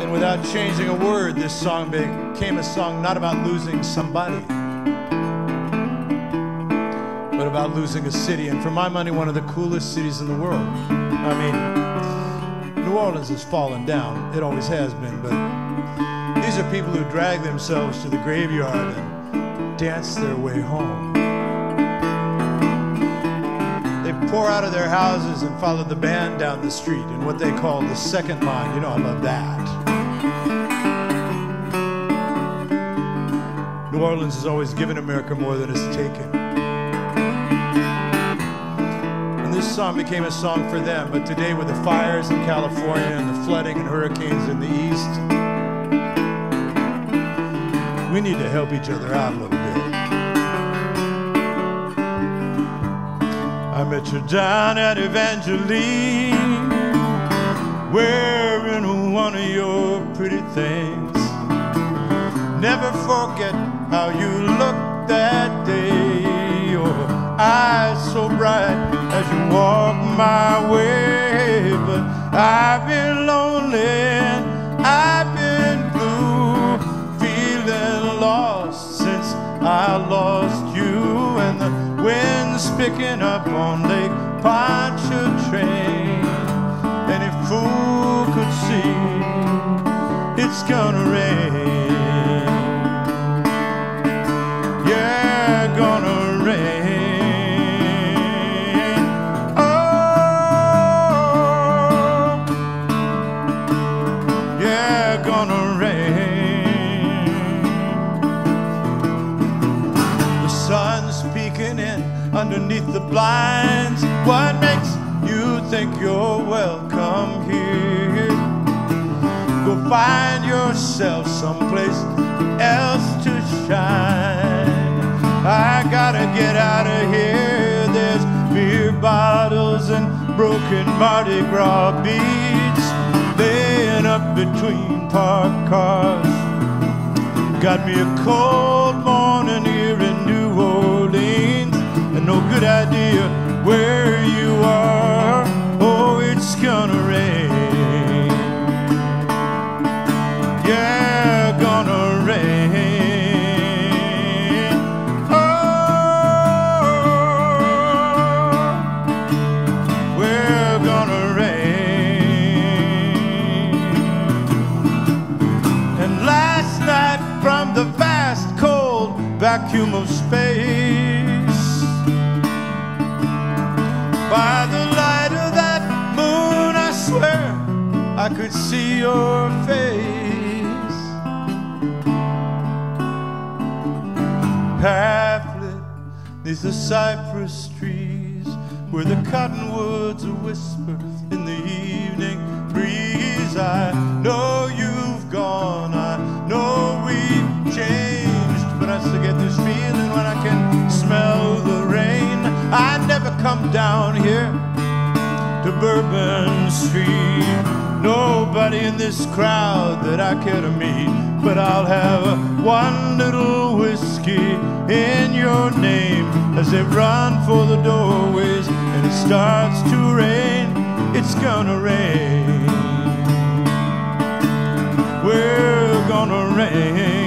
And without changing a word, this song became a song not about losing somebody, but about losing a city. And for my money, one of the coolest cities in the world. I mean, New Orleans has fallen down. It always has been, but these are people who drag themselves to the graveyard and dance their way home. Pour out of their houses and follow the band down the street in what they call the second line. You know, I love that. New Orleans has always given America more than it's taken. And this song became a song for them, but today with the fires in California and the flooding and hurricanes in the east, we need to help each other out a little bit. I met you down at Evangeline, wearing one of your pretty things. Never forget how you looked that day, your eyes so bright as you walked my way. But I've been wind's picking up on Lake Pontchartrain. And if fool could see, it's gonna rain. Underneath the blinds. What makes you think you're welcome here? Go find yourself someplace else to shine. I gotta get out of here. There's beer bottles and broken Mardi Gras beads laying up between parked cars. Got me a cold vacuum of space, by the light of that moon, I swear I could see your face. Pathlit neath the cypress trees, where the cottonwoods whisper still get this feeling when I can smell the rain. I never come down here to Bourbon Street. Nobody in this crowd that I care to meet, but I'll have one little whiskey in your name as they run for the doorways and it starts to rain. It's gonna rain. We're gonna rain.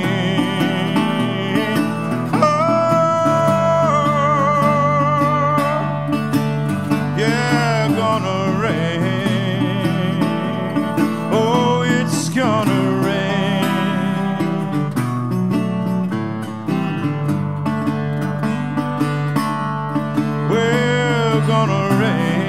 rain.